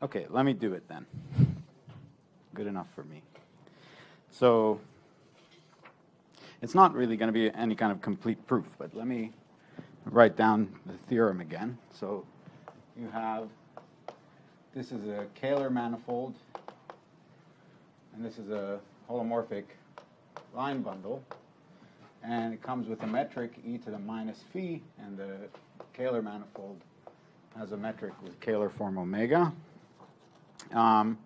Okay, let me do it then. Good enough for me. So it's not really going to be any kind of complete proof, but let me write down the theorem again. So you have, this is a Kähler manifold, and this is a holomorphic line bundle. And it comes with a metric e to the minus phi, and the Kähler manifold has a metric with Kähler form omega. Um,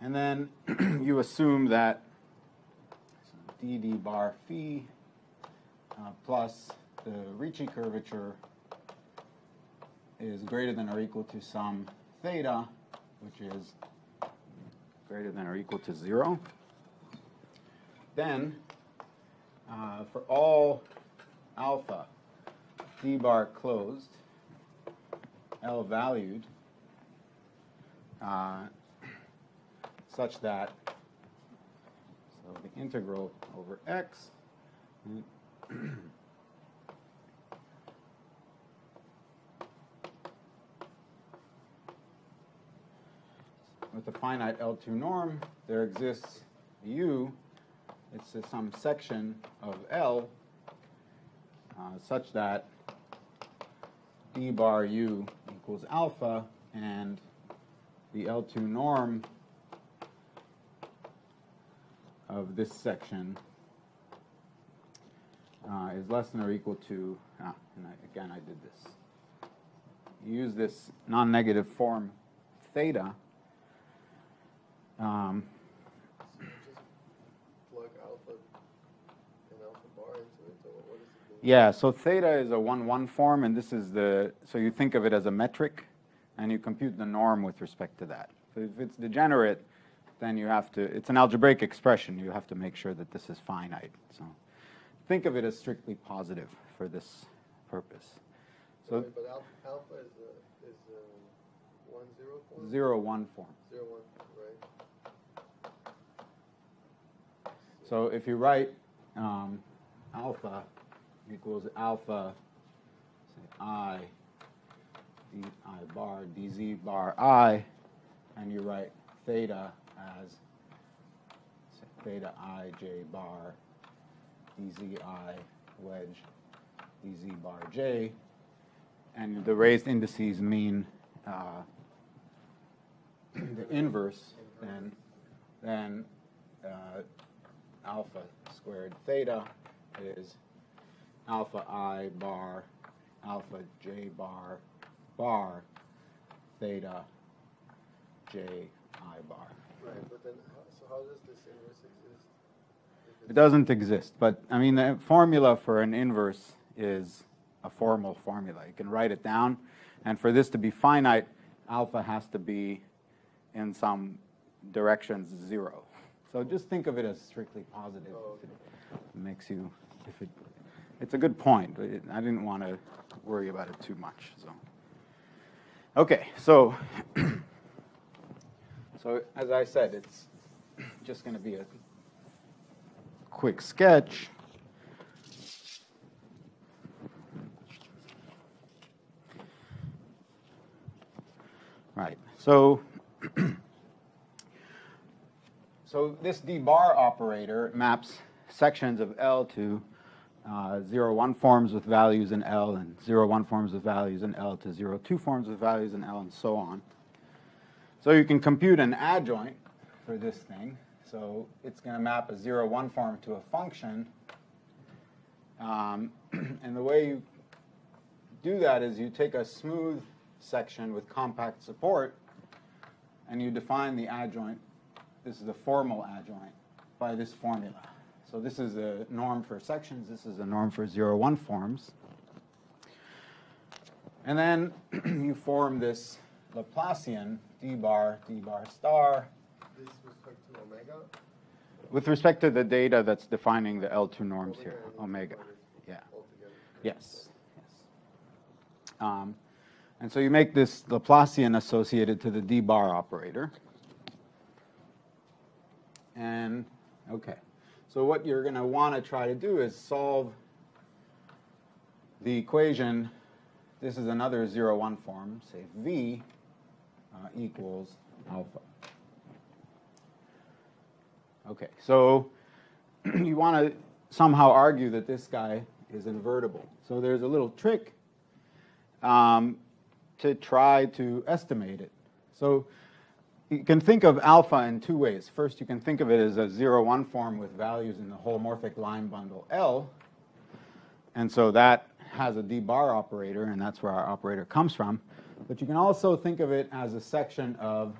and then you assume that dd bar phi uh, plus the Ricci curvature is greater than or equal to some theta, which is greater than or equal to 0. Then, uh, for all alpha, d bar closed, L valued, uh, such that so the integral over x with a finite L2 norm, there exists u, it's some section of L uh, such that d bar u equals alpha and the L2 norm of this section uh, is less than or equal to, ah, and I, again I did this. Use this non-negative form theta. Um, plug alpha alpha bar into it, so what is it? doing? Yeah, so theta is a 1-1 form, and this is the, so you think of it as a metric, and you compute the norm with respect to that. So if it's degenerate, then you have to, it's an algebraic expression, you have to make sure that this is finite. So think of it as strictly positive for this purpose. So Right, But alpha, alpha is a, is a one zero form? 0, 1 form. Zero one, right? So if you write um, alpha equals alpha, say i, d i bar, dz bar i, and you write theta as theta i j bar, dz i wedge, dz bar j, and the raised indices mean uh, the inverse, then, then uh, alpha squared theta is alpha i bar alpha j bar bar theta j i bar. Right, but then, how- so how does this inverse exist? It doesn't exist, but I mean, the formula for an inverse is a formal formula. You can write it down, and for this to be finite, alpha has to be in some directions zero. So just think of it as strictly positive. Oh, If it makes you, if it, it's a good point. I didn't want to worry about it too much, so. Okay, so, so as I said, it's just going to be a quick sketch. Right. So, so this d bar operator maps sections of L to uh, 0, 1 forms with values in L and 0, 1 forms with values in L to 0, 2 forms with values in L and so on. So you can compute an adjoint for this thing. So it's going to map a 0, 1 form to a function. Um, and the way you do that is you take a smooth section with compact support and you define the adjoint. This is the formal adjoint by this formula. So this is a norm for sections. This is a norm for 0, 1 forms. And then you form this Laplacian d bar, d bar star, This with respect to omega? with respect to the data that's defining the L2 norms here, omega. Yeah. Yes. Yes. Um, and so you make this Laplacian associated to the d bar operator. And okay. So what you're going to want to try to do is solve the equation. This is another 0 1 form, say v uh, equals alpha. Okay, so you want to somehow argue that this guy is invertible. So there's a little trick um, to try to estimate it. So you can think of alpha in two ways. First, you can think of it as a 0, 1 form with values in the holomorphic line bundle L. And so that has a d-bar operator, and that's where our operator comes from. But you can also think of it as a section of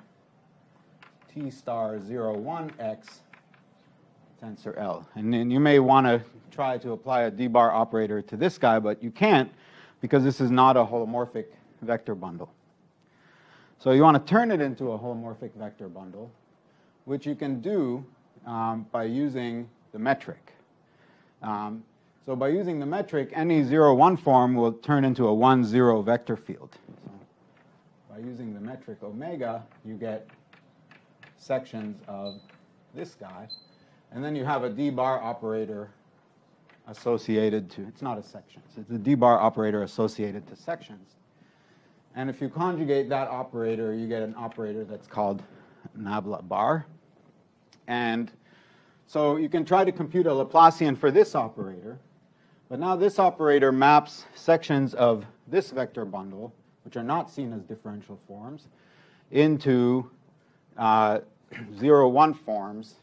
t star 0, 1 x tensor L. And then you may want to try to apply a d-bar operator to this guy, but you can't because this is not a holomorphic vector bundle. So you want to turn it into a holomorphic vector bundle, which you can do um, by using the metric. Um, so by using the metric, any 0, 1 form will turn into a 1, 0 vector field. So by using the metric omega, you get sections of this guy. And then you have a d-bar operator associated to, it's not a section, it's a d-bar operator associated to sections. And if you conjugate that operator, you get an operator that's called nabla bar. And so you can try to compute a Laplacian for this operator. But now this operator maps sections of this vector bundle, which are not seen as differential forms, into uh, 0, 1 forms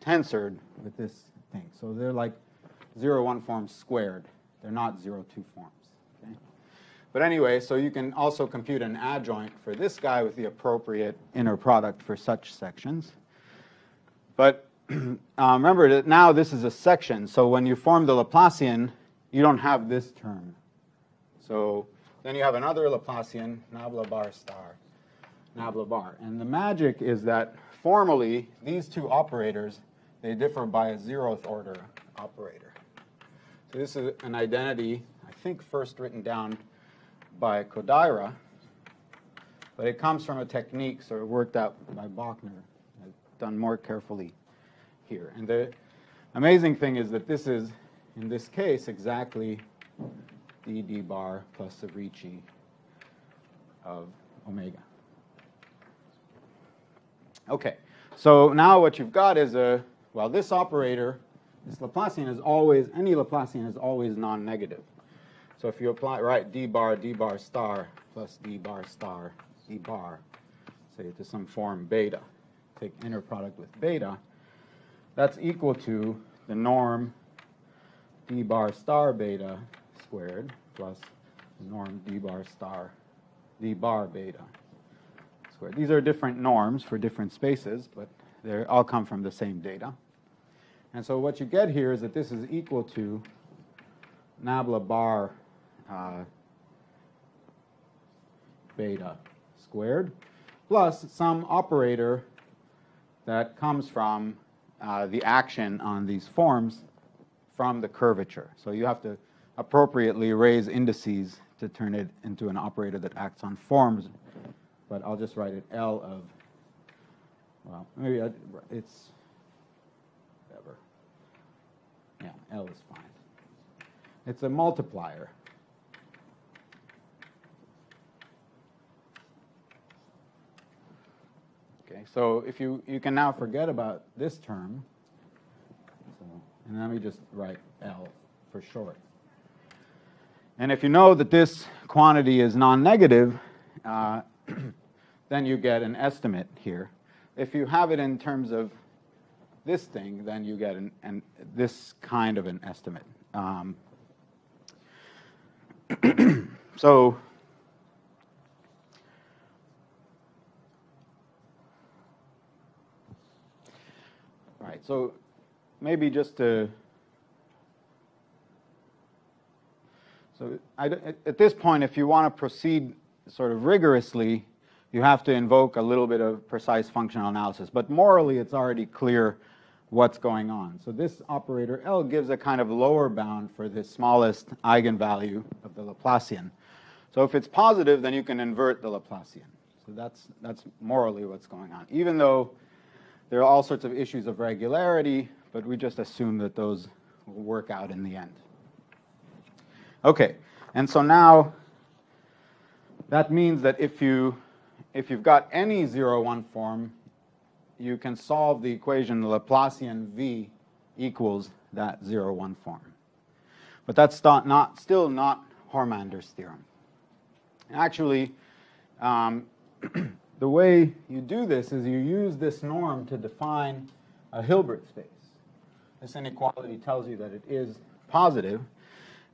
tensored with this thing. So they're like 0, 1 forms squared. They're not 0, 2 forms. But anyway, so you can also compute an adjoint for this guy with the appropriate inner product for such sections. But um, remember that now this is a section. So when you form the Laplacian, you don't have this term. So then you have another Laplacian, nabla bar star, nabla bar. And the magic is that formally, these two operators, they differ by a zeroth order operator. So this is an identity, I think first written down by Kodaira, but it comes from a technique sort of worked out by Bochner, done more carefully here. And the amazing thing is that this is, in this case, exactly d d bar plus the Ricci of omega. Okay, so now what you've got is a, well, this operator, this Laplacian is always, any Laplacian is always non-negative. So if you apply, right, d bar, d bar star plus d bar star, d bar, say to some form beta, take inner product with beta, that's equal to the norm d bar star beta squared plus the norm d bar star d bar beta squared. These are different norms for different spaces, but they all come from the same data. And so what you get here is that this is equal to nabla bar uh, beta squared plus some operator that comes from uh, the action on these forms from the curvature. So you have to appropriately raise indices to turn it into an operator that acts on forms. But I'll just write it L of, well, maybe I'd, it's, whatever. Yeah, L is fine. It's a multiplier. Okay, so if you, you can now forget about this term. So, and let me just write L for short. And if you know that this quantity is non-negative, uh, then you get an estimate here. If you have it in terms of this thing, then you get an, an this kind of an estimate. Um, so right, so maybe just to so I, at this point, if you want to proceed sort of rigorously, you have to invoke a little bit of precise functional analysis. But morally, it's already clear what's going on. So this operator L gives a kind of lower bound for the smallest eigenvalue of the Laplacian. So if it's positive, then you can invert the Laplacian. So that's, that's morally what's going on. Even though there are all sorts of issues of regularity, but we just assume that those will work out in the end. Okay, and so now that means that if you if you've got any 0, 1 form, you can solve the equation Laplacian v equals that 0, 1 form. But that's not, not still not Hormander's theorem. Actually, um, the way you do this is you use this norm to define a Hilbert space. This inequality tells you that it is positive,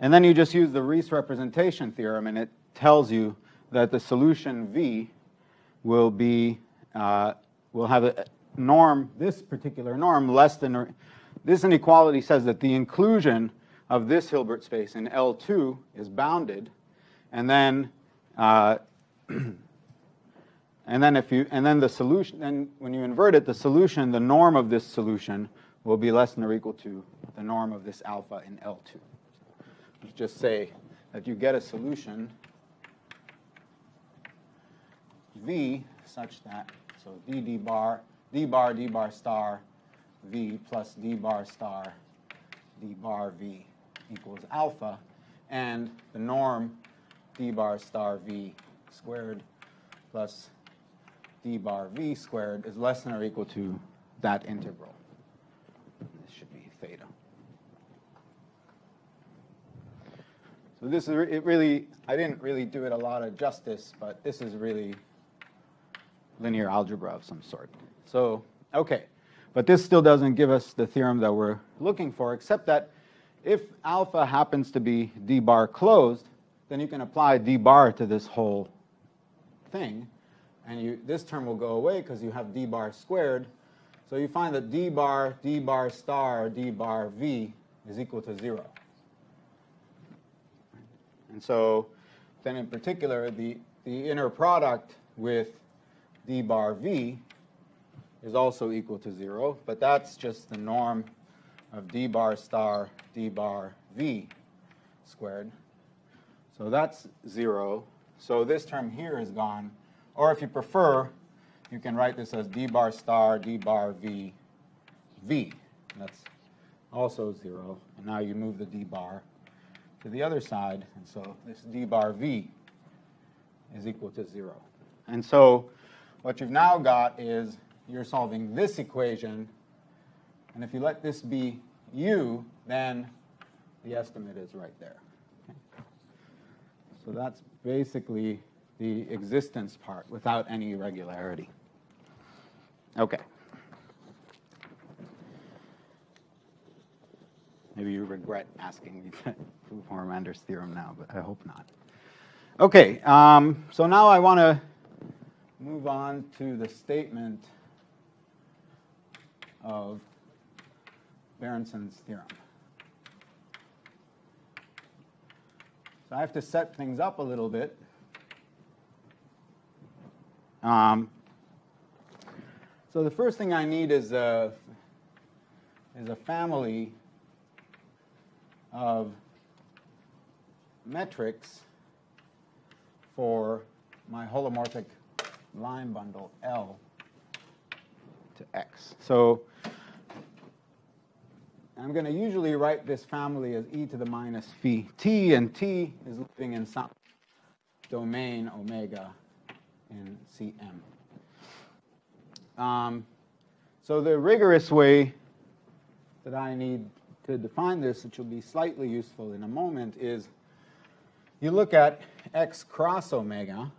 and then you just use the Riesz representation theorem, and it tells you that the solution V will be uh, will have a norm, this particular norm, less than. This inequality says that the inclusion of this Hilbert space in L2 is bounded, and then uh, and then if you and then the solution then when you invert it, the solution, the norm of this solution will be less than or equal to the norm of this alpha in L2. Let's just say that you get a solution V such that so d d bar d bar d bar star V plus d bar star d bar V equals alpha, and the norm d bar star V squared plus d bar V squared is less than or equal to that integral. This should be theta. So this is, it really, I didn't really do it a lot of justice, but this is really linear algebra of some sort. So, okay, but this still doesn't give us the theorem that we're looking for, except that if alpha happens to be d bar closed, then you can apply d bar to this whole thing, and you, this term will go away because you have d bar squared. So you find that d bar, d bar star, d bar v is equal to 0. And so then in particular, the, the inner product with d bar v is also equal to 0, but that's just the norm of d bar star d bar v squared. So that's 0. So this term here is gone. Or if you prefer, you can write this as d bar star d bar v v. That's also 0. And now you move the d bar to the other side, and so this d bar v is equal to 0. And so what you've now got is you're solving this equation, and if you let this be u, then the estimate is right there. Okay? So that's basically the existence part without any irregularity. Okay. Maybe you regret asking me to theorem now, but I hope not. Okay, um, so now I want to move on to the statement of Berndtsson's theorem. So I have to set things up a little bit. Um, so the first thing I need is a, is a family of metrics for my holomorphic line bundle L to X. So I'm going to usually write this family as e to the minus phi t, and t is living in some domain omega in Cm. Um, so the rigorous way that I need to define this, which will be slightly useful in a moment, is you look at x cross omega,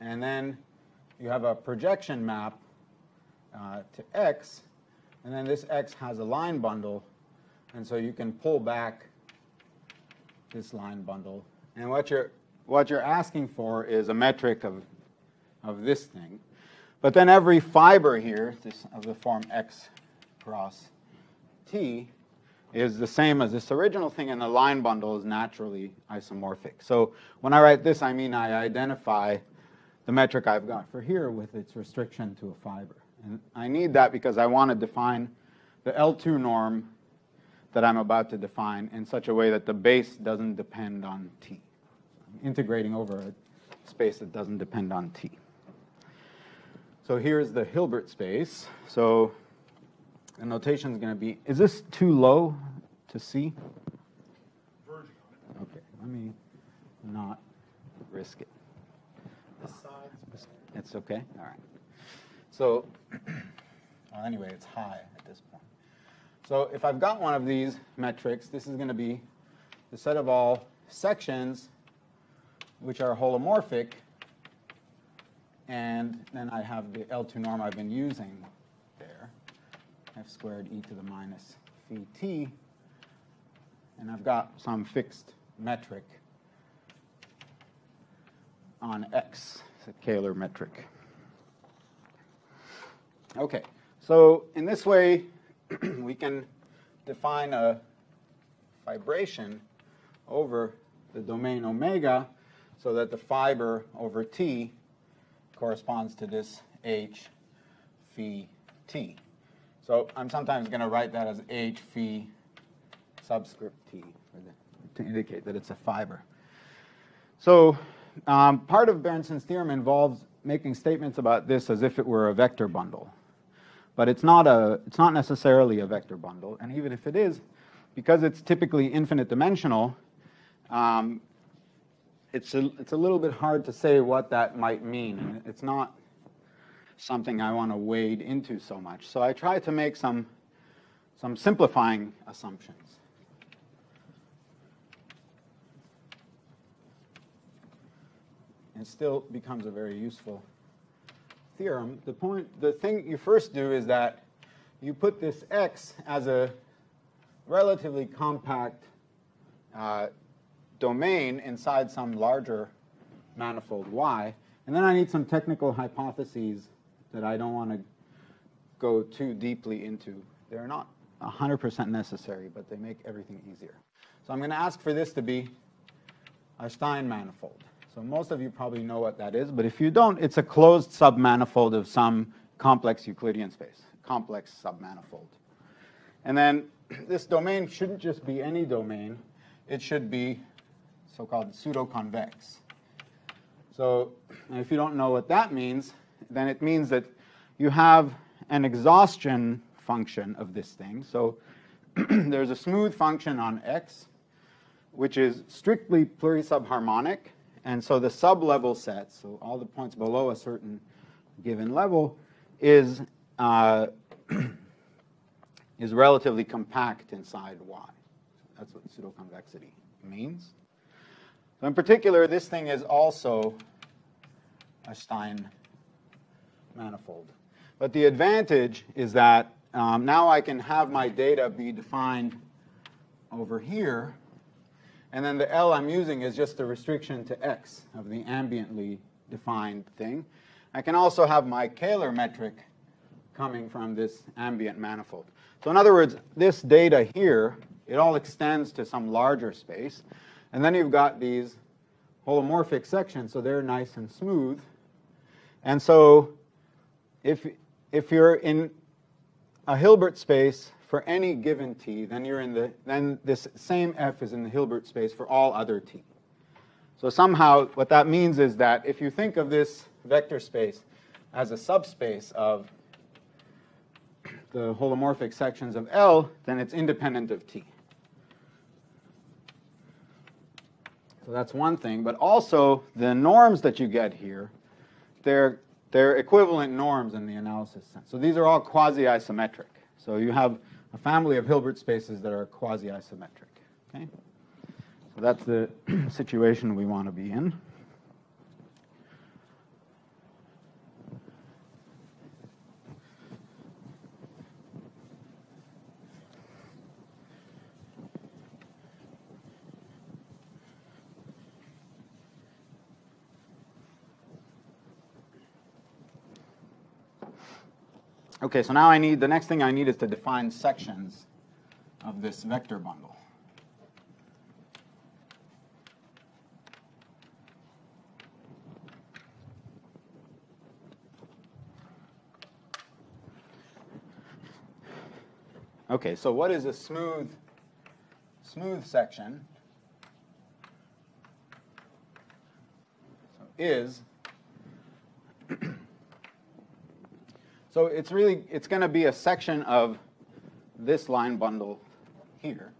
and then you have a projection map uh, to x, and then this x has a line bundle, and so you can pull back this line bundle. And what you're, what you're asking for is a metric of, of this thing. But then every fiber here this, of the form x cross t is the same as this original thing, and the line bundle is naturally isomorphic. So when I write this, I mean I identify the metric I've got for here with its restriction to a fiber. And I need that because I want to define the L2 norm that I'm about to define in such a way that the base doesn't depend on t. I'm integrating over a space that doesn't depend on t. So here's the Hilbert space. So the notation is going to be, is this too low to see? Okay, let me not risk it. It's okay? All right. So, well, anyway, it's high at this point. So if I've got one of these metrics, this is going to be the set of all sections which are holomorphic, and then I have the L2 norm I've been using there, f squared e to the minus phi t, and I've got some fixed metric on x, it's a Kähler metric. Okay, so in this way, we can define a fibration over the domain omega so that the fiber over t corresponds to this h phi t. So I'm sometimes going to write that as h phi subscript t to indicate that it's a fiber. So um, part of Berndtsson's theorem involves making statements about this as if it were a vector bundle. But it's not, a, it's not necessarily a vector bundle, and even if it is, because it's typically infinite dimensional, um, it's, a, it's a little bit hard to say what that might mean. And it's not something I want to wade into so much. So I try to make some, some simplifying assumptions. It still becomes a very useful theorem. The point, the thing you first do is that you put this x as a relatively compact uh, domain inside some larger manifold y. And then I need some technical hypotheses that I don't want to go too deeply into. They're not 100% necessary, but they make everything easier. So I'm going to ask for this to be a Stein manifold. So most of you probably know what that is, but if you don't, it's a closed submanifold of some complex Euclidean space, complex submanifold. And then this domain shouldn't just be any domain, it should be so-called pseudo-convex. So if you don't know what that means, then it means that you have an exhaustion function of this thing. So there's a smooth function on x, which is strictly plurisubharmonic, and so the sub-level set, so all the points below a certain given level, is, uh, is relatively compact inside Y. That's what pseudoconvexity means. So in particular, this thing is also a Stein manifold. But the advantage is that um, now I can have my data be defined over here and then the L I'm using is just a restriction to x of the ambiently defined thing. I can also have my Kähler metric coming from this ambient manifold. So in other words, this data here, it all extends to some larger space. And then you've got these holomorphic sections, so they're nice and smooth. And so if, if you're in a Hilbert space for any given t, then you're in the then this same f is in the Hilbert space for all other t. So somehow what that means is that if you think of this vector space as a subspace of the holomorphic sections of L, then it's independent of T. So that's one thing. But also, the norms that you get here, they're, they're equivalent norms in the analysis sense. So these are all quasi-isometric. So you have a family of Hilbert spaces that are quasi-isometric. Okay? So that's the situation we want to be in. Okay, so now I need, the next thing I need is to define sections of this vector bundle. Okay, so what is a smooth, smooth section? So is So it's really, it's going to be a section of this line bundle here.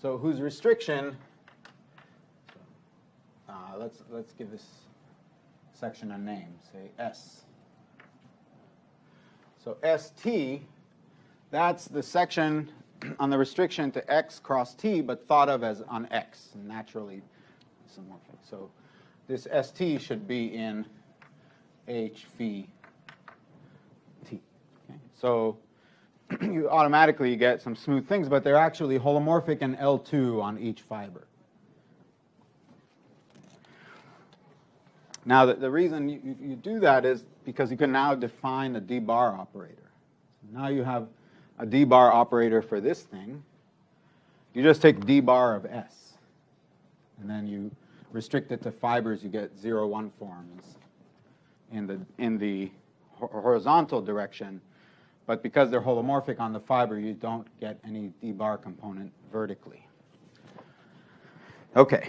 So whose restriction, uh, let's, let's give this section a name, say S. So ST that's the section on the restriction to X cross T, but thought of as on X, naturally isomorphic. So this ST should be in H phi T. Okay? So you automatically get some smooth things, but they're actually holomorphic and L2 on each fiber. Now, the, the reason you, you- do that is because you can now define a d-bar operator. Now you have a d-bar operator for this thing. You just take d-bar of S, and then you restrict it to fibers, you get 0, 1 forms in the, in the horizontal direction. But because they're holomorphic on the fiber, you don't get any d-bar component vertically. Okay,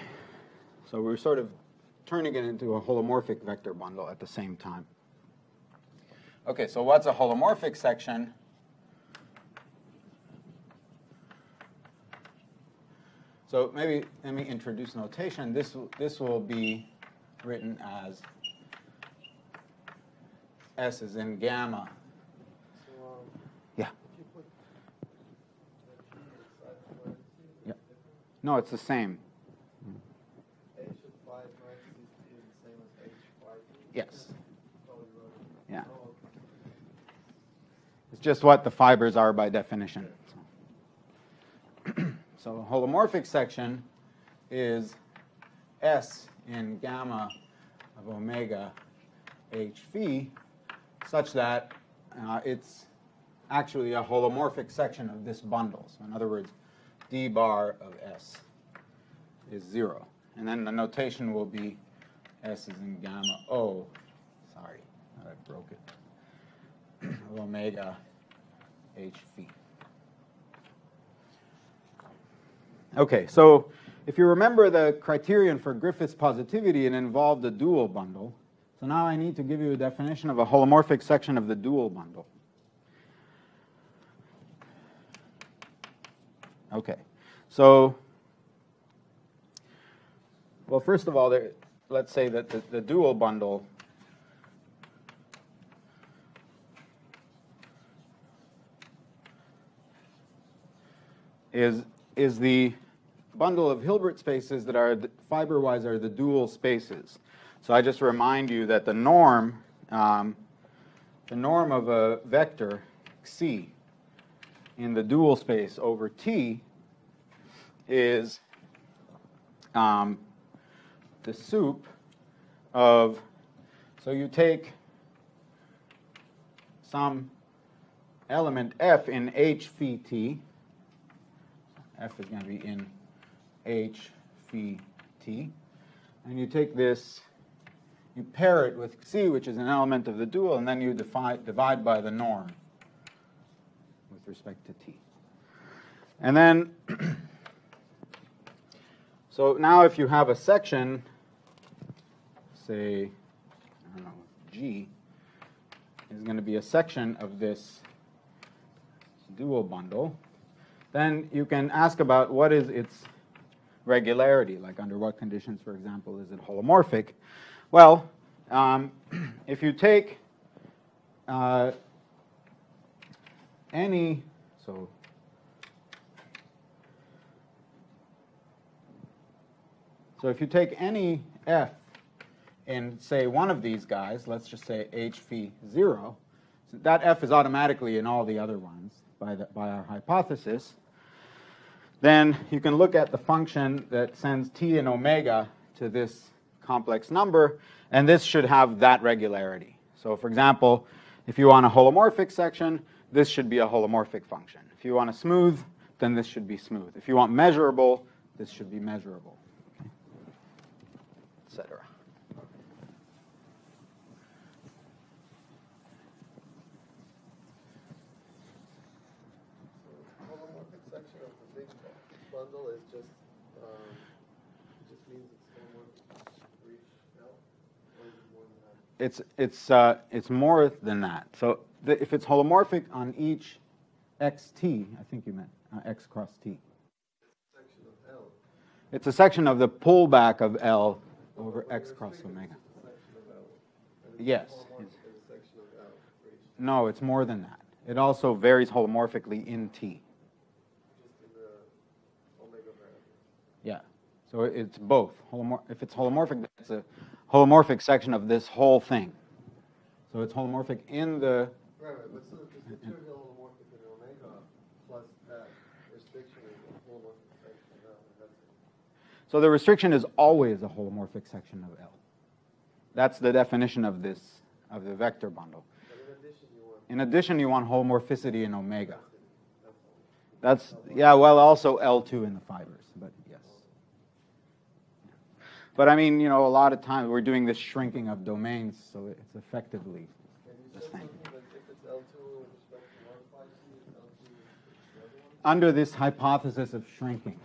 so we're sort of turning it into a holomorphic vector bundle at the same time. Okay, so what's a holomorphic section? So maybe let me introduce notation. This, will- this will be written as S is in gamma. So, Yeah. Yeah. No, it's the same. H of phi parentheses is the same as H phi Yes. Yeah. It's just what the fibers are by definition. So, holomorphic section is S in gamma of omega H phi such that uh, it's actually a holomorphic section of this bundle. So in other words, d bar of S is 0. And then the notation will be S is in gamma O. Sorry, I broke it omega h phi. Okay, so if you remember the criterion for Griffiths positivity, it involved a dual bundle. So now I need to give you a definition of a holomorphic section of the dual bundle. Okay, so, well, first of all, there, let's say that the, the dual bundle is, is the bundle of Hilbert spaces that are fiber-wise are the dual spaces. So I just remind you that the norm, um, the norm of a vector c in the dual space over T is um, the sup of, so you take some element f in h phi t, f is going to be in h phi t, and you take this, you pair it with c, which is an element of the dual, and then you divide, divide by the norm with respect to t. And then, so now if you have a section, say, I don't know, G, is going to be a section of this dual bundle, then you can ask about what is its regularity, like under what conditions, for example, is it holomorphic? Well, um, if you take uh, any, so so if you take any f in, say, one of these guys, let's just say h phi 0, so that f is automatically in all the other ones by, the, by our hypothesis, then you can look at the function that sends t and omega to this complex number, and this should have that regularity. So for example, if you want a holomorphic section, this should be a holomorphic function. If you want a smooth, then this should be smooth. If you want measurable, this should be measurable, okay? etc. So holomorphic section of the big bu- bundle is just, um, it just means it's holomorphic for each L? Or is it more than that? It's, it's, uh, it's more than that. So the, if it's holomorphic on each xt, I think you meant uh, x cross t. It's a section of the pullback of L over x cross omega. Yes. No, it's more than that. It also varies holomorphically in T. Yeah. So it's both. If it's holomorphic, it's a holomorphic section of this whole thing. So it's holomorphic in the Right, right, but so if it's holomorphic in omega plus that restriction is a holomorphic section of L, that's it. So the restriction is always a holomorphic section of L. That's the definition of this, of the vector bundle. But in addition, you want, In addition, you want holomorphicity in omega. that's yeah, well, also L2 in the fibers, but. But I mean, you know, a lot of times we're doing this shrinking of domains, so it's effectively, The same. under this hypothesis of shrinking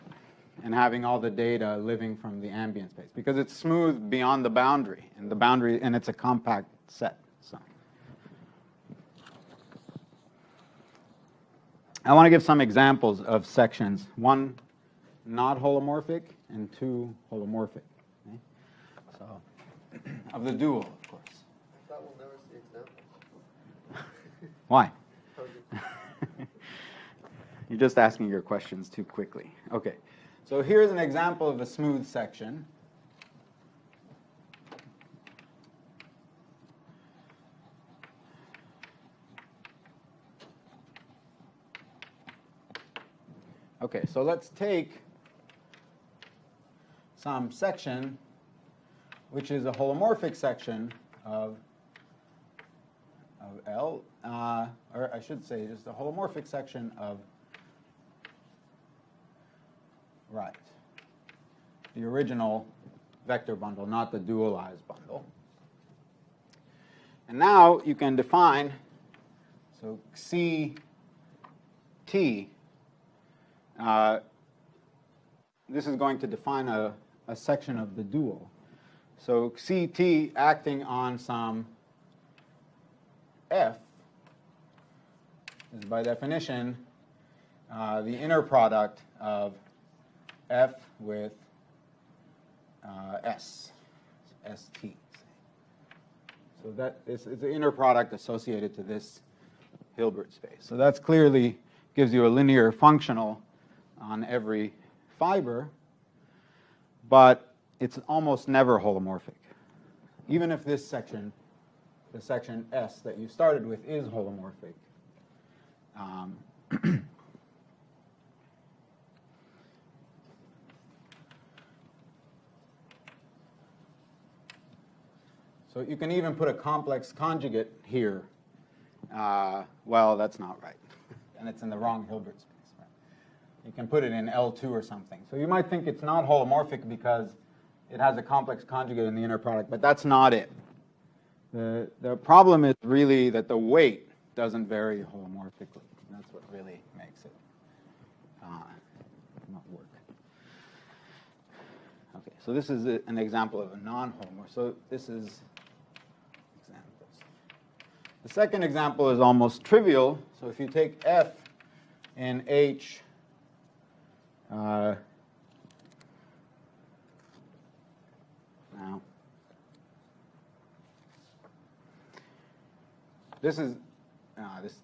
and having all the data living from the ambient space, because it's smooth beyond the boundary, and the boundary, and it's a compact set, so. I want to give some examples of sections. One, not holomorphic, and two, holomorphic. of the dual, of course. I thought we'll never see examples. Why? How is it- You're just asking your questions too quickly. Okay, so here's an example of a smooth section. Okay, so let's take some section which is a holomorphic section of of L, uh, or I should say, just a holomorphic section of, right, the original vector bundle, not the dualized bundle. And now you can define, so C T, uh, this is going to define a, a section of the dual. So CT acting on some F is by definition uh, the inner product of F with uh, S, ST. So that is, is the inner product associated to this Hilbert space. So that's clearly gives you a linear functional on every fiber, but it's almost never holomorphic. Even if this section the section S that you started with is holomorphic. Um, so you can even put a complex conjugate here. Uh, well, that's not right. and it's in the wrong Hilbert space. Right? You can put it in L2 or something. So you might think it's not holomorphic because it has a complex conjugate in the inner product, but that's not it. The, the problem is really that the weight doesn't vary holomorphically. That's what really makes it uh, not work. Okay, so this is a, an example of a non-holomorph. So this is examples. The second example is almost trivial. So if you take F and H, uh, now, This is, uh, this,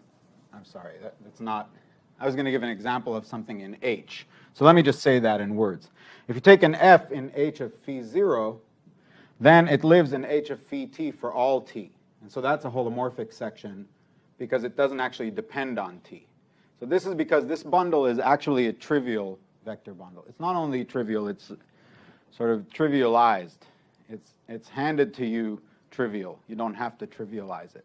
I'm sorry, that, that's not, I was going to give an example of something in H. So let me just say that in words. If you take an F in H of phi 0, then it lives in H of phi t for all t. And so that's a holomorphic section because it doesn't actually depend on t. So this is because this bundle is actually a trivial vector bundle. It's not only trivial, it's sort of trivialized. It's, it's handed to you trivial. You don't have to trivialize it.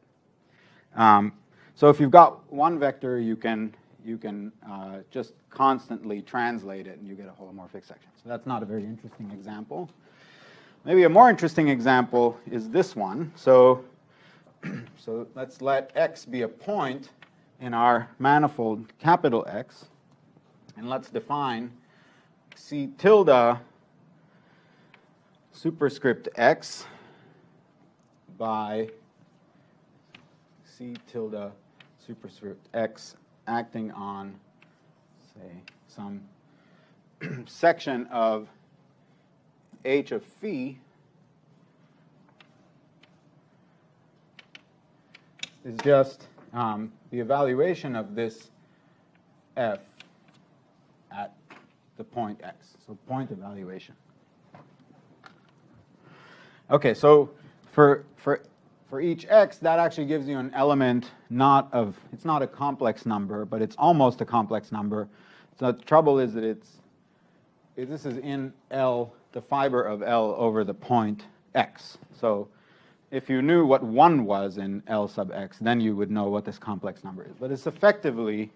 Um, so if you've got one vector, you can, you can uh, just constantly translate it and you get a holomorphic section. So that's not a very interesting example. Maybe a more interesting example is this one. So, so let's let x be a point in our manifold capital X. And let's define C tilde superscript x by Tilde superscript x acting on, say, some section of h of phi is just um, the evaluation of this f at the point x. So point evaluation. Okay, so for, for, for each x, that actually gives you an element not of, it's not a complex number, but it's almost a complex number. So the trouble is that it's, is this is in L, the fiber of L over the point x. So if you knew what 1 was in L sub x, then you would know what this complex number is. But it's effectively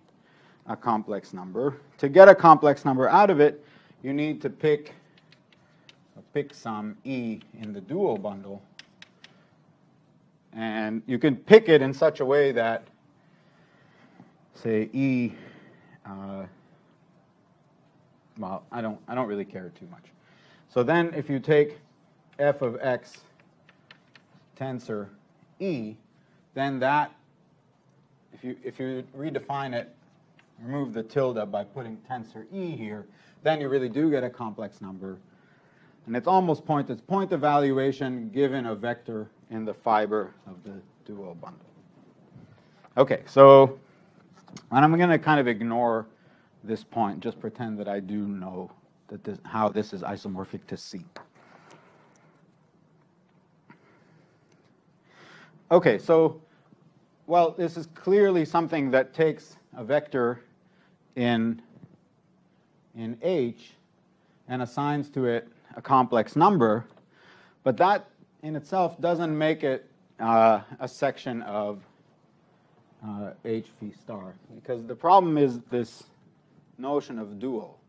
a complex number. To get a complex number out of it, you need to pick pick some e in the dual bundle. And you can pick it in such a way that, say, e, uh, well, I don't, I don't really care too much. So then if you take f of x tensor e, then that, if you, if you redefine it, remove the tilde by putting tensor e here, then you really do get a complex number. And it's almost point, it's point evaluation given a vector in the fiber of the dual bundle. Okay, so, and I'm going to kind of ignore this point, just pretend that I do know that this, how this is isomorphic to C. Okay, so, well, this is clearly something that takes a vector in, in H and assigns to it a complex number, but that in itself doesn't make it uh, a section of uh, H phi star, because the problem is this notion of dual.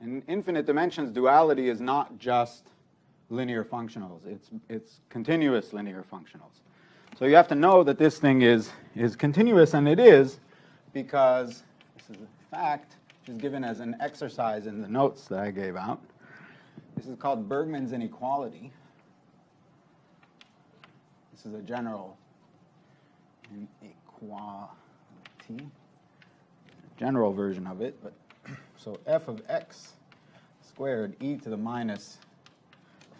In infinite dimensions, duality is not just linear functionals, it's, it's continuous linear functionals. So you have to know that this thing is, is continuous, and it is, because this is a fact, which is given as an exercise in the notes that I gave out. This is called Bergman's inequality. This is a general inequality, general version of it. But so f of x squared e to the minus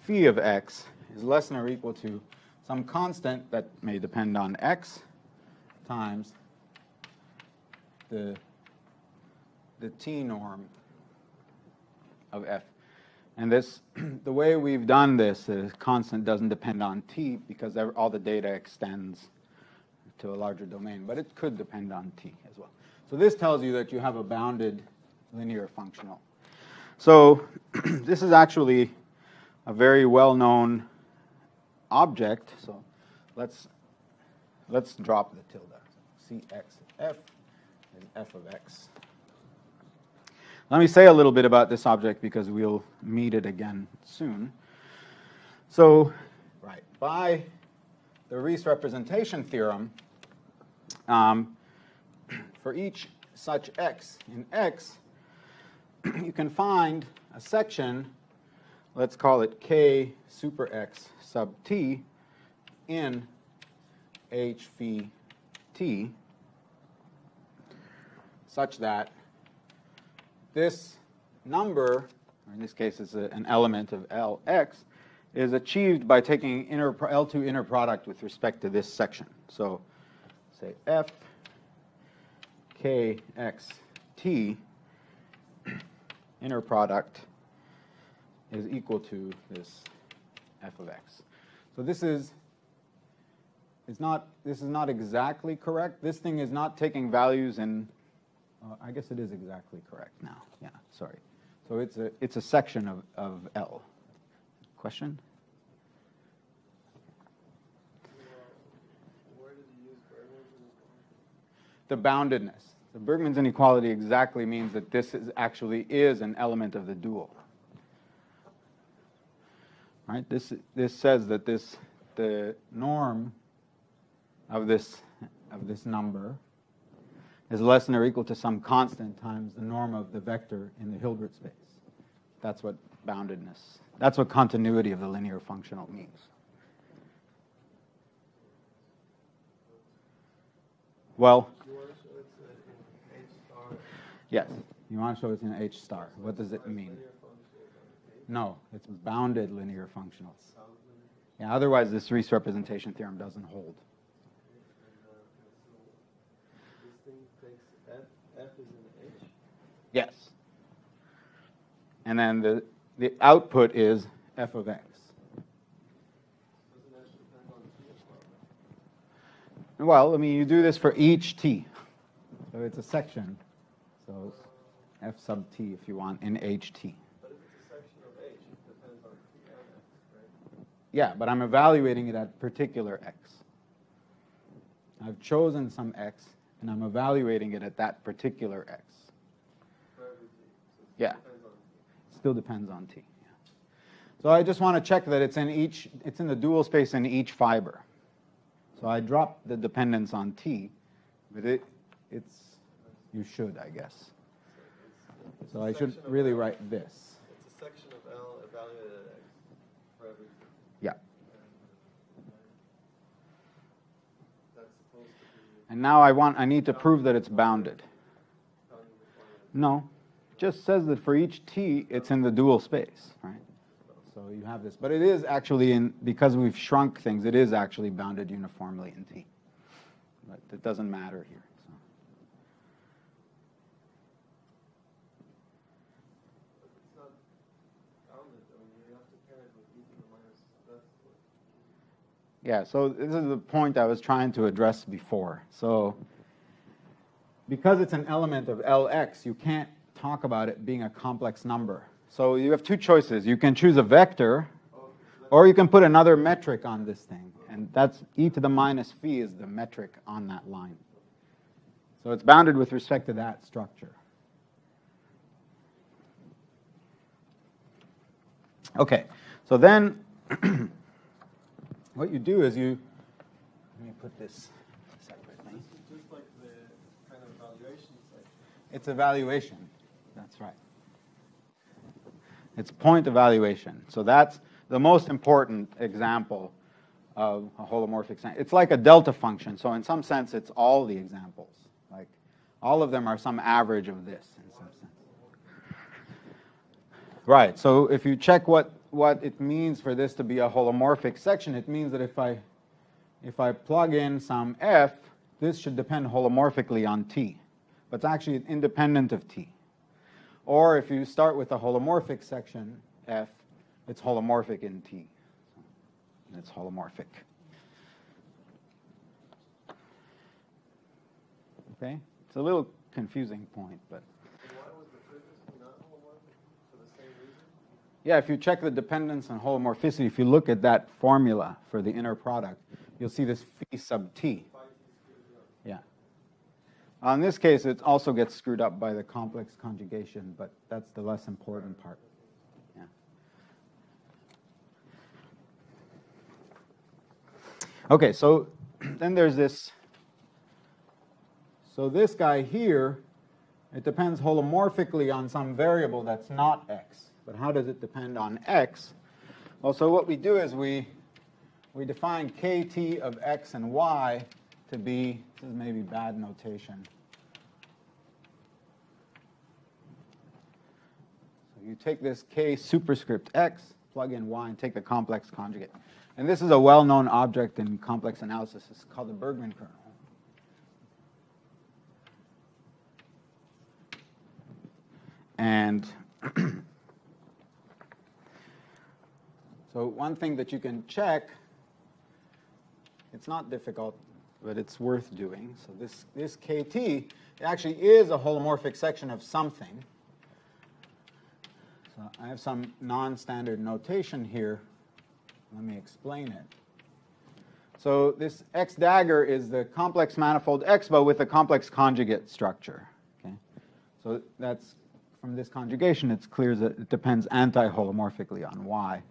phi of x is less than or equal to some constant that may depend on x times the, the t norm of f. And this, the way we've done this is constant doesn't depend on t because all the data extends to a larger domain, but it could depend on t as well. So this tells you that you have a bounded linear functional. So this is actually a very well-known object. So let's let's drop the tilde. Cx f is f of x. Let me say a little bit about this object because we'll meet it again soon. So, right, by the Riesz representation theorem, um, for each such x in x, you can find a section, let's call it k super x sub t, in h phi t, such that this number, or in this case it's a, an element of Lx, is achieved by taking inner, L2 inner product with respect to this section. So say f k x t inner product is equal to this f of x. So this is it's not this is not exactly correct. This thing is not taking values in uh, I guess it is exactly correct now. Yeah, sorry. So it's a, it's a section of, of L. Question? The boundedness. The Bergman's inequality exactly means that this is actually is an element of the dual. Right? This, this says that this, the norm of this, of this number is less than or equal to some constant times the norm of the vector in the Hilbert space. That's what boundedness, that's what continuity of the linear functional means. Well, yes, you want to show it's in H star. What does it mean? No, it's bounded linear functionals. Yeah, otherwise this Riesz representation theorem doesn't hold. And, uh, so this thing takes F, F is in H? Yes. And then the, the output is f of x. Doesn't that depend on T as well? Well, I mean, you do this for each t. So it's a section. So f sub t if you want in ht. But if it's a section of H, it depends on T and X, right? Yeah, but I'm evaluating it at particular x. I've chosen some x, and I'm evaluating it at that particular x. For every T. So it Yeah. depends on T. Still depends on t. yeah. So I just want to check that it's in each, it's in the dual space in each fiber. So I drop the dependence on t, but it, it's, you should, I guess. So I should really write this. It's a section of L evaluated at X for every Yeah. And That's supposed to be And now I want, I need to prove that it's bounded. how you define it. No, just says that for each t, it's in the dual space, right? So you have this, but it is actually in, because we've shrunk things, it is actually bounded uniformly in t. But it doesn't matter here. so. But it's not bounded, I mean, you have to pair it with to the minus, that's what. Yeah, so this is the point I was trying to address before. So because it's an element of Lx, you can't talk about it being a complex number. So you have two choices. You can choose a vector, or you can put another metric on this thing. And that's e to the minus phi is the metric on that line. So it's bounded with respect to that structure. Okay, so then what you do is you, let me put this separately. This is just like the kind of evaluation section. It's evaluation. It's point evaluation. So that's the most important example of a holomorphic sign. It's like a delta function. So in some sense, it's all the examples. Like all of them are some average of this in some sense. Right. So if you check what, what it means for this to be a holomorphic section, it means that if I if I plug in some f, this should depend holomorphically on t, but it's actually independent of t. Or if you start with a holomorphic section f, it's holomorphic in t. And it's holomorphic. Okay? It's a little confusing point, but And the the yeah, if you check the dependence on holomorphicity, if you look at that formula for the inner product, you'll see this phi sub t. Phi T screwed up. Yeah. Uh, in this case, it also gets screwed up by the complex conjugation, but that's the less important part. Yeah. Okay, so then there's this. So this guy here, it depends holomorphically on some variable that's not x. But how does it depend on x? Well, so what we do is we we define kt of x and y to be, this is maybe bad notation. So you take this k superscript x, plug in y, and take the complex conjugate. And this is a well-known object in complex analysis. It's called the Bergman kernel. And so one thing that you can check, it's not difficult, but it's worth doing. So this, this KT actually is a holomorphic section of something. So I have some non-standard notation here. Let me explain it. So this X dagger is the complex manifold X, but with a complex conjugate structure. Okay? So that's from this conjugation, it's clear that it depends anti-holomorphically on Y.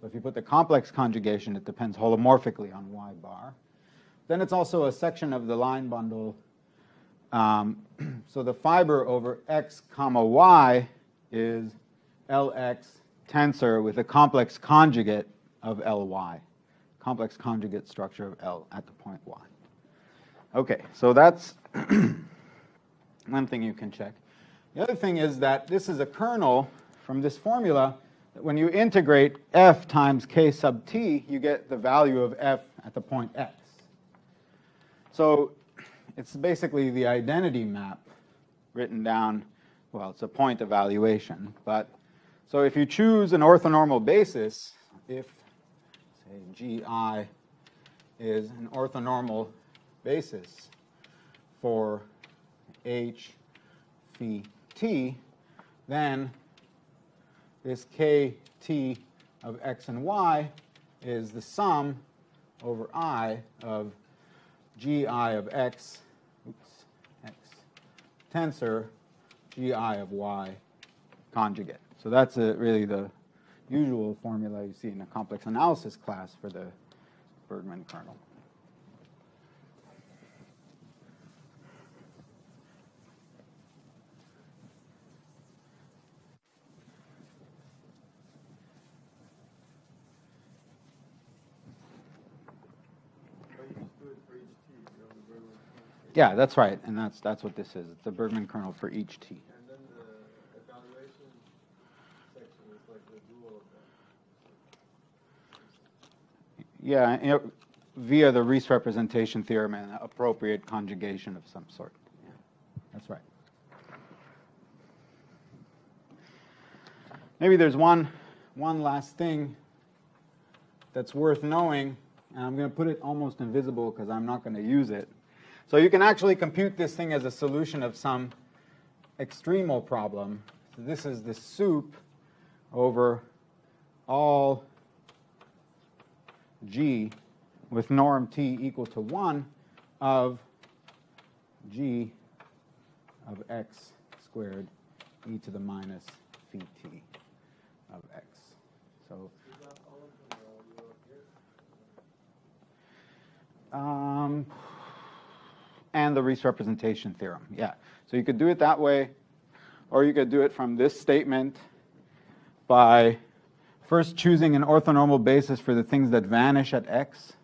So if you put the complex conjugation, it depends holomorphically on Y bar. Then it's also a section of the line bundle. Um, so the fiber over X comma Y is LX tensor with a complex conjugate of LY, complex conjugate structure of L at the point Y. Okay, so that's one thing you can check. The other thing is that this is a kernel from this formula that when you integrate f times k sub t, you get the value of f at the point x. So it's basically the identity map written down, well, it's a point evaluation, but so if you choose an orthonormal basis, if, say, gi is an orthonormal basis for h phi t, then this kt of x and y is the sum over i of gi of x, oops, x tensor gi of y conjugate. So that's a, really the usual formula you see in a complex analysis class for the Bergman kernel. But you just do it for each T, you know, the Bergman kernel. Yeah, that's right, and that's that's what this is. It's the Bergman kernel for each t. And then the evaluation section is like the dual of. Yeah, you know, via the Riesz representation theorem and appropriate conjugation of some sort. Yeah, that's right. Maybe there's one one last thing that's worth knowing, and I'm going to put it almost invisible because I'm not going to use it. So you can actually compute this thing as a solution of some extremal problem. So this is the sup over all g with norm t equal to 1 of g of x squared e to the minus phi t of x. So Is and the representation theorem, yeah. So you could do it that way, or you could do it from this statement by first choosing an orthonormal basis for the things that vanish at x.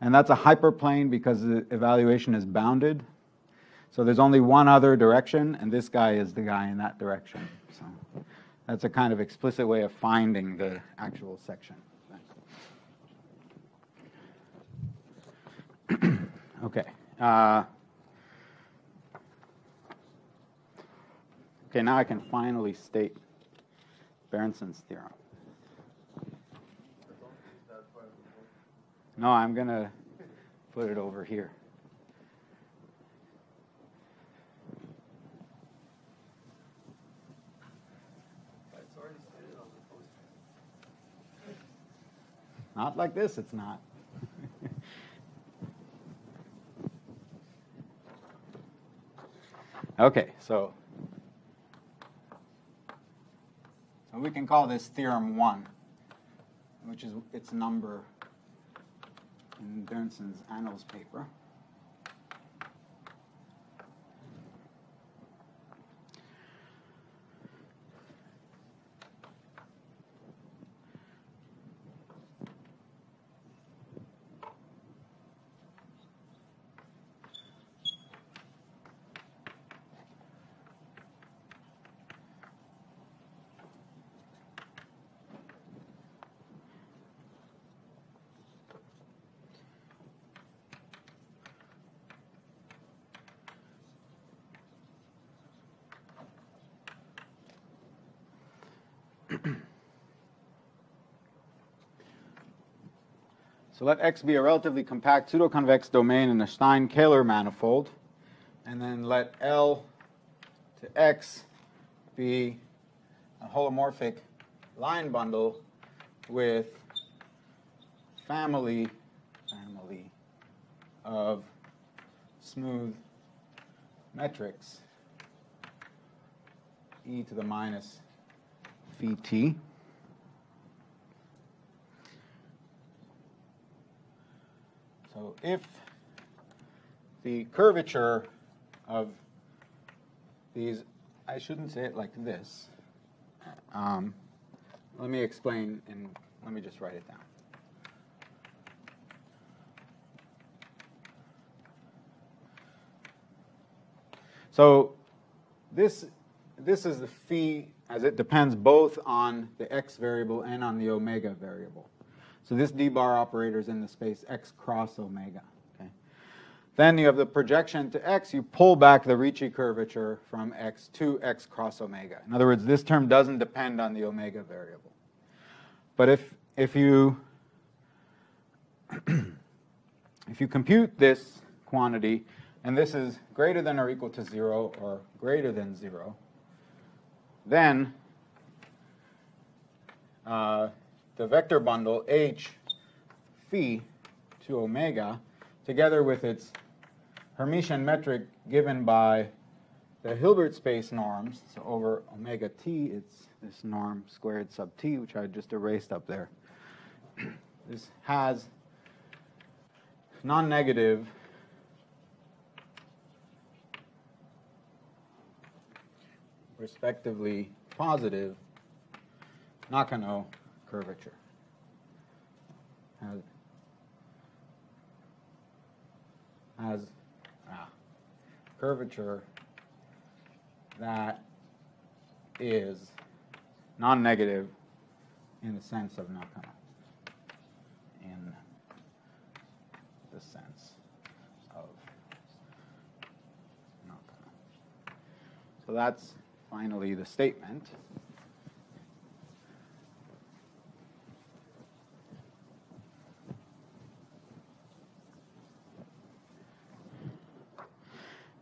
And that's a hyperplane because the evaluation is bounded. So there's only one other direction, and this guy is the guy in that direction. So that's a kind of explicit way of finding the actual section. Okay. Uh, okay, now I can finally state Berndtsson's theorem. No, I'm going to put it over here. Not like this, it's not. Okay, so so we can call this theorem 1, which is its number in Berndtsson's Annals paper. So let X be a relatively compact pseudoconvex domain in a Stein-Kähler manifold, and then let L to X be a holomorphic line bundle with family family of smooth metrics e to the minus phi t. So if the curvature of these, I shouldn't say it like this. Um, let me explain and let me just write it down. So this this is the phi as it depends both on the x variable and on the omega variable. So this d bar operator is in the space x cross omega. Okay. Then you have the projection to x, you pull back the Ricci curvature from x to x cross omega. In other words, this term doesn't depend on the omega variable. But if, if you if you compute this quantity, and this is greater than or equal to 0 or greater than 0, then uh, the vector bundle h phi to omega, together with its Hermitian metric given by the Hilbert space norms, so over omega t, it's this norm squared sub t, which I just erased up there. this has non-negative respectively positive Nakano curvature. Has, has ah, curvature that is non-negative in the sense of Nakano. In the sense of Nakano. So that's finally the statement.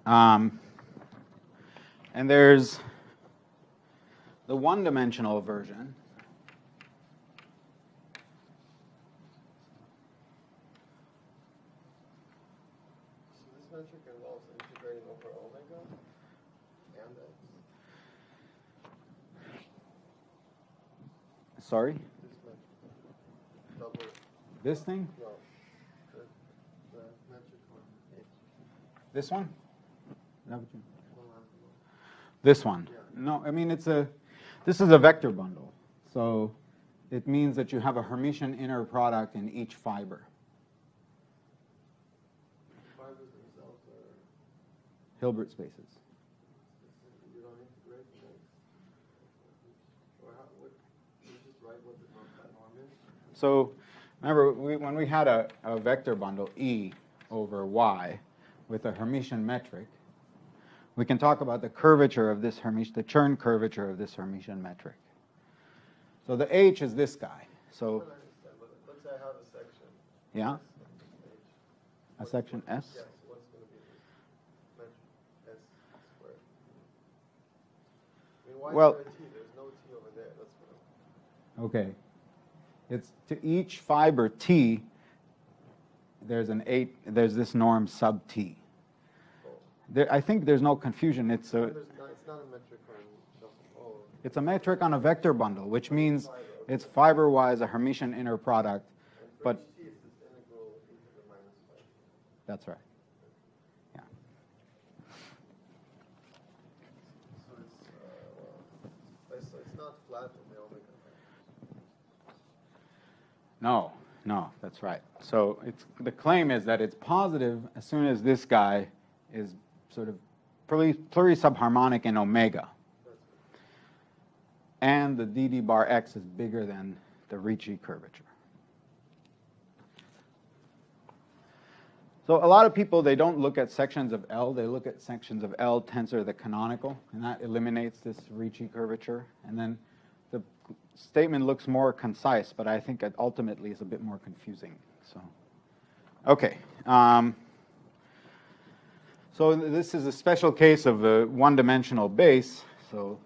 Um, and there's the one-dimensional version. So this metric involves integrating over omega and x. Sorry, This metric. Double, this thing, no, the, the this one. This one. No, I mean it's a. This is a vector bundle, so it means that you have a Hermitian inner product in each fiber. Fibers themselves are, Hilbert spaces. you don't integrate the x. Or how, what, you just write what the norm, that norm is? So remember, we, when we had a, a vector bundle E over Y with a Hermitian metric, we can talk about the curvature of this Hermitian, the Chern curvature of this Hermitian metric. So the H is this guy. So, don't understand, but let's say I have a section. yeah, a section S. Yes, what's gonna be this metric, S squared? I mean, why is Well- there a T? There's no T over there, that's what I'm. Okay. It's to each fiber T, there's an eight, there's this norm sub T. There, I think there's no confusion. It's a, not, it's not a metric on, it's a metric on a vector bundle, which means it's fiber-wise a Hermitian inner product. But- each T, it's this integral to the minus phi. That's right. Yeah. So it's, uh, it's, it's not flat in the omega. right? No, no, that's right. So it's, the claim is that it's positive as soon as this guy is sort of pluri- plurisubharmonic in omega. And the dd bar x is bigger than the Ricci curvature. So a lot of people, they don't look at sections of L, they look at sections of L tensor the canonical, and that eliminates this Ricci curvature. And then the statement looks more concise, but I think it ultimately is a bit more confusing. So, okay. Um, so this is a special case of a one-dimensional base. So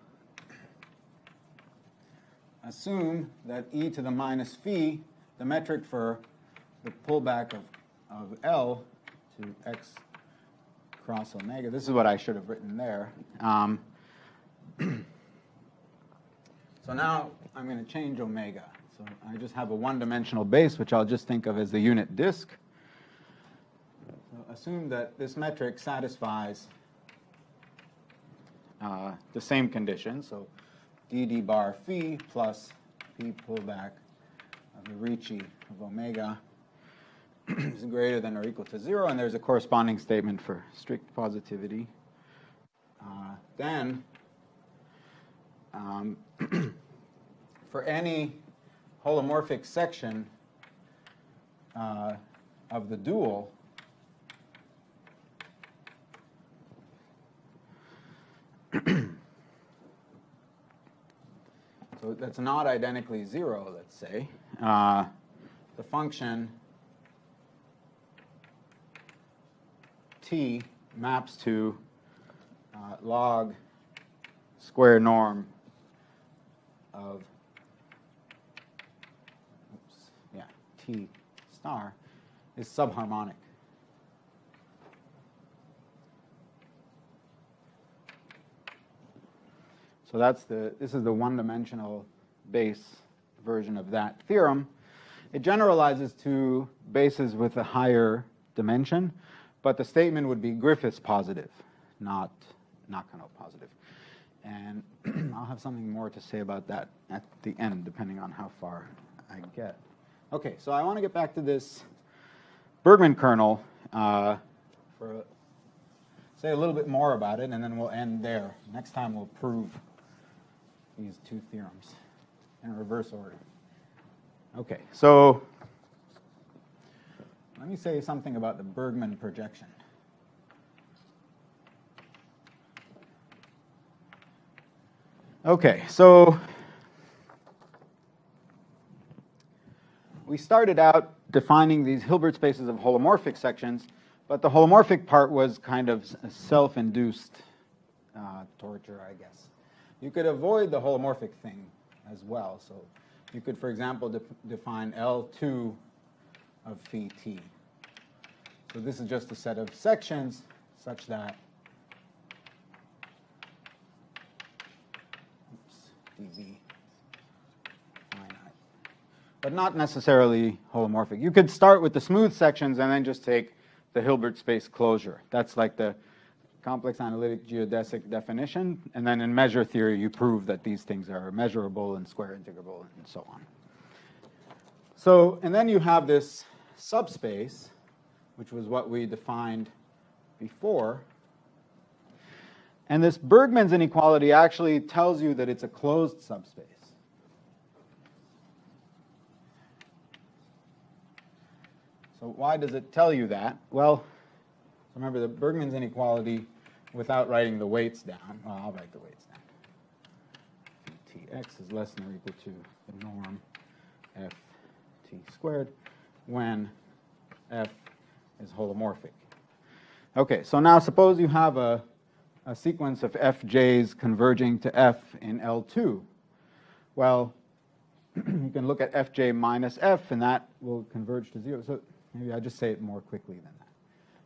assume that e to the minus phi, the metric for the pullback of, of L to x cross omega. This is what I should have written there. Um, so now I'm going to change omega. So I just have a one-dimensional base, which I'll just think of as the unit disk. Assume that this metric satisfies uh, the same condition. So dd bar phi plus p pullback of the Ricci of omega is greater than or equal to zero, and there's a corresponding statement for strict positivity. Uh, then um, for any holomorphic section uh, of the dual, that's not identically zero, let's say, uh, the function t maps to uh, log square norm of oops, yeah, t star is subharmonic. So that's the, this is the one-dimensional base version of that theorem. It generalizes to bases with a higher dimension, but the statement would be Griffiths positive, not Nakano positive. And I'll have something more to say about that at the end, depending on how far I get. Okay, so I want to get back to this Bergman kernel uh, for say a little bit more about it, and then we'll end there. Next time we'll prove these two theorems in reverse order. Okay, so let me say something about the Bergman projection. Okay, so we started out defining these Hilbert spaces of holomorphic sections, but the holomorphic part was kind of self-induced uh, torture, I guess. You could avoid the holomorphic thing as well. So you could, for example, de define L2 of phi t. So this is just a set of sections such that oops, dv finite, but not necessarily holomorphic. You could start with the smooth sections and then just take the Hilbert space closure. That's like the complex analytic geodesic definition, and then in measure theory, you prove that these things are measurable and square integrable and so on. So, and then you have this subspace, which was what we defined before. And this Bergman's inequality actually tells you that it's a closed subspace. So why does it tell you that? Well, remember the Bergman's inequality without writing the weights down. Well, I'll write the weights down. Tx is less than or equal to the norm f t squared when f is holomorphic. Okay, so now suppose you have a, a sequence of fj's converging to f in L2. Well, you can look at fj minus f, and that will converge to 0. So maybe I'll just say it more quickly than that.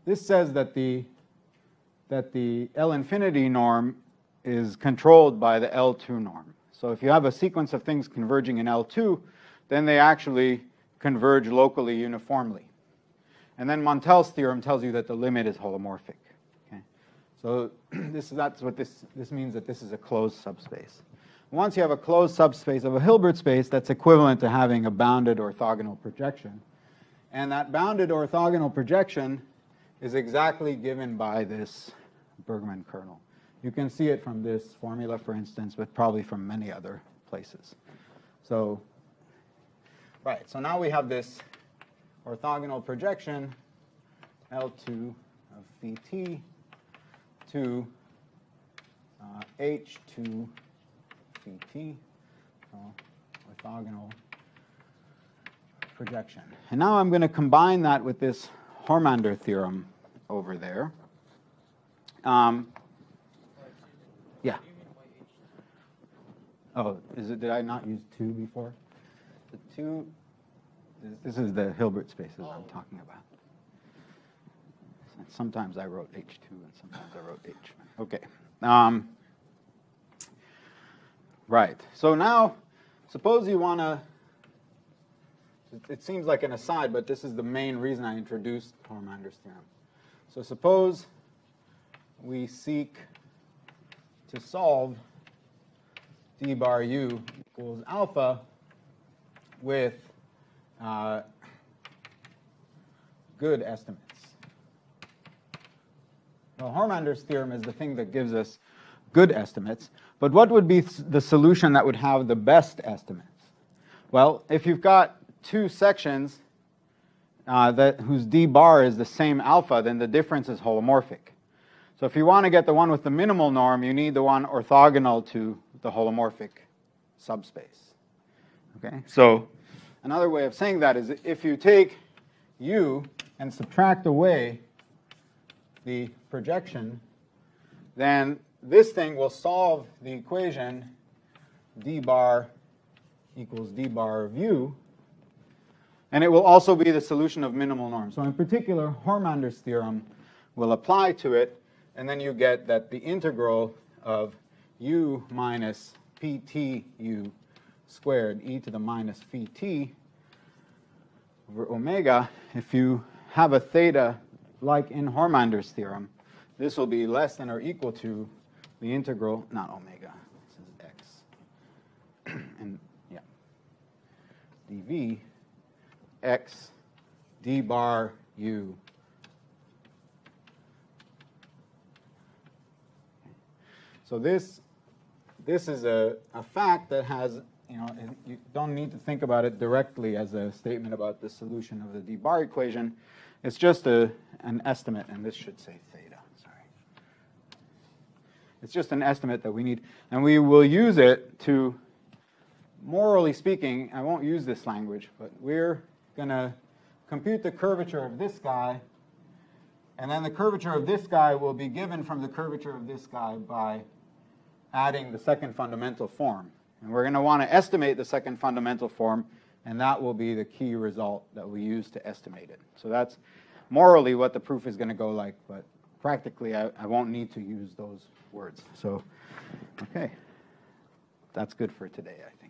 This says that the, that the L infinity norm is controlled by the L2 norm. So if you have a sequence of things converging in L2, then they actually converge locally uniformly. And then Montel's theorem tells you that the limit is holomorphic. Okay? So this, that's what this, this means that this is a closed subspace. Once you have a closed subspace of a Hilbert space, that's equivalent to having a bounded orthogonal projection. And that bounded orthogonal projection is exactly given by this Bergman kernel. You can see it from this formula, for instance, but probably from many other places. So, right, so now we have this orthogonal projection, L2 of phi t to uh, H2 phi t, so orthogonal projection. And now I'm going to combine that with this Hormander theorem over there. Um, yeah. Oh, is it? Did I not use two before? The two. This is the Hilbert spaces I'm talking about. Sometimes I wrote H2 and sometimes I wrote H. Okay. Um, right. So now, suppose you want to it seems like an aside, but this is the main reason I introduced Hormander's theorem. So suppose we seek to solve d bar u equals alpha with uh, good estimates. Well, Hormander's theorem is the thing that gives us good estimates. But what would be the solution that would have the best estimates? Well, if you've got two sections uh, that, whose d bar is the same alpha, then the difference is holomorphic. So if you want to get the one with the minimal norm, you need the one orthogonal to the holomorphic subspace. Okay? So another way of saying that is if you take u and subtract away the projection, then this thing will solve the equation d bar equals d bar of u, and it will also be the solution of minimal norm. So in particular, Hormander's theorem will apply to it, and then you get that the integral of u minus ptu squared e to the minus phi t over omega, if you have a theta like in Hormander's theorem, this will be less than or equal to the integral, not omega, this is x. and yeah, dv x d bar u. So this, this is a, a fact that has, you know, you don't need to think about it directly as a statement about the solution of the d bar equation. It's just a, an estimate, and this should say theta, sorry. It's just an estimate that we need, and we will use it to, morally speaking, I won't use this language, but we're going to compute the curvature of this guy, and then the curvature of this guy will be given from the curvature of this guy by adding the second fundamental form. And we're going to want to estimate the second fundamental form, and that will be the key result that we use to estimate it. So that's morally what the proof is going to go like, but practically I, I won't need to use those words. So, okay, that's good for today, I think.